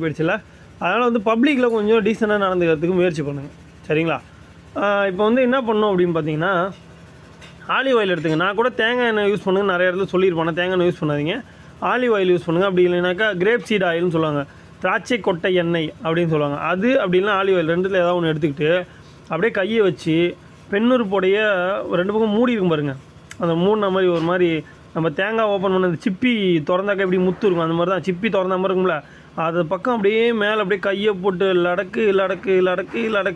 போயிடுச்சுல? அதனால் வந்து பப்ளிக்கில் கொஞ்சம் டீசெண்டாக நடந்துக்கிறதுக்கு முயற்சி பண்ணுங்கள் சரிங்களா? இப்போ வந்து என்ன பண்ணணும் அப்படின்னு பார்த்தீங்கன்னா ஆலிவ் ஆயில் எடுத்துங்க. நான் கூட தேங்காய் எண்ணெய் யூஸ் பண்ணுங்க நிறைய இடத்துல சொல்லியிருப்பேன். தேங்காய் எண்ணெய் யூஸ் பண்ணாதீங்க. ஆலிவ் ஆயில் யூஸ் பண்ணுங்கள் அப்படி இல்லைனாக்கா கிரேப் சீட் ஆயில்னு சொல்லுவாங்க. திராட்சை கொட்டை எண்ணெய் அப்படின்னு சொல்லுவாங்க. அது அப்படி ஆலிவ் ஆயில் ரெண்டுத்தில் ஏதாவது ஒன்று எடுத்துக்கிட்டு அப்படியே கையை வச்சு பெண்ணுறுப்புடைய ரெண்டு பக்கம் மூடி இருக்கும் பாருங்கள் அந்த மூடின மாதிரி ஒரு மாதிரி நம்ம தேங்காய் ஓப்பன் பண்ண அந்த சிப்பி திறந்தாக்க எப்படி முத்து இருக்கும்? அந்த மாதிரி தான் சிப்பி திறந்த மாதிரி இருக்கும்ல. அது பக்கம் அப்படியே மேலே அப்படியே கையை போட்டு லடக்கு லடக்கு லடக்கு லடக்கு.